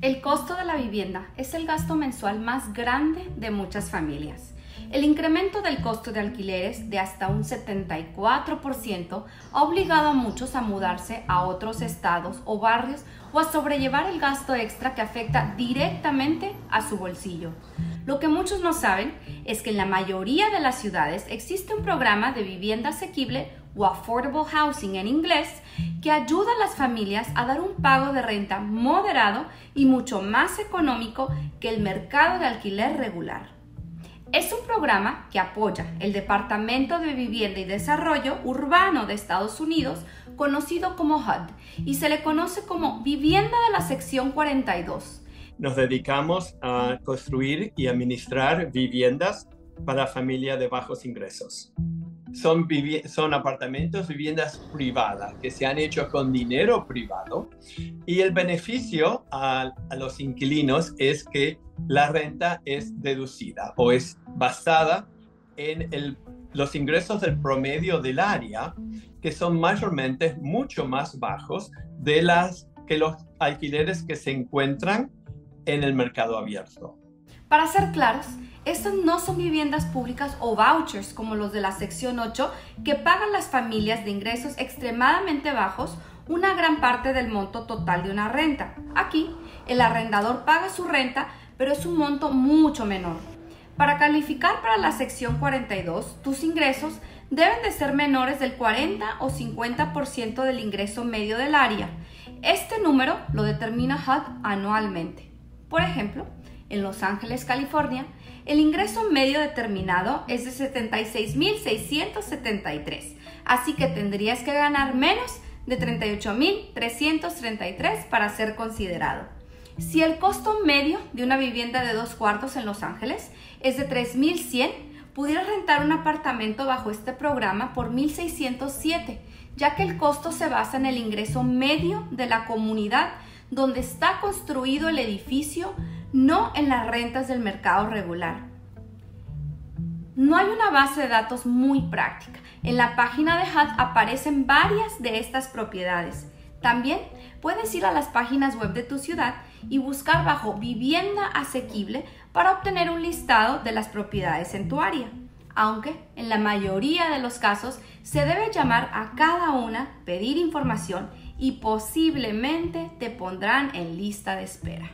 El costo de la vivienda es el gasto mensual más grande de muchas familias. El incremento del costo de alquileres de hasta un 74% ha obligado a muchos a mudarse a otros estados o barrios o a sobrellevar el gasto extra que afecta directamente a su bolsillo. Lo que muchos no saben es que en la mayoría de las ciudades existe un programa de vivienda asequible o affordable housing en inglés que ayuda a las familias a dar un pago de renta moderado y mucho más económico que el mercado de alquiler regular. Es un programa que apoya el Departamento de Vivienda y Desarrollo Urbano de Estados Unidos, conocido como HUD, y se le conoce como Vivienda de la Sección 42. Nos dedicamos a construir y administrar viviendas para familias de bajos ingresos son, son apartamentos, viviendas privadas que se han hecho con dinero privado y el beneficio a, los inquilinos es que la renta es deducida o es basada en el, los ingresos del promedio del área, que son mayormente mucho más bajos de las que los alquileres que se encuentran en el mercado abierto. Para ser claros, estas no son viviendas públicas o vouchers como los de la sección 8 que pagan las familias de ingresos extremadamente bajos una gran parte del monto total de una renta. Aquí, el arrendador paga su renta, pero es un monto mucho menor. Para calificar para la sección 42, tus ingresos deben de ser menores del 40 o 50% del ingreso medio del área. Este número lo determina HUD anualmente. Por ejemplo, en Los Ángeles, California, el ingreso medio determinado es de 76.673, así que tendrías que ganar menos de 38.333 para ser considerado. Si el costo medio de una vivienda de dos cuartos en Los Ángeles es de 3.100, pudieras rentar un apartamento bajo este programa por 1.607, ya que el costo se basa en el ingreso medio de la comunidad donde está construido el edificio, no en las rentas del mercado regular. No hay una base de datos muy práctica. En la página de HUD aparecen varias de estas propiedades. También puedes ir a las páginas web de tu ciudad y buscar bajo vivienda asequible para obtener un listado de las propiedades en tu área. Aunque en la mayoría de los casos se debe llamar a cada una, pedir información y posiblemente te pondrán en lista de espera.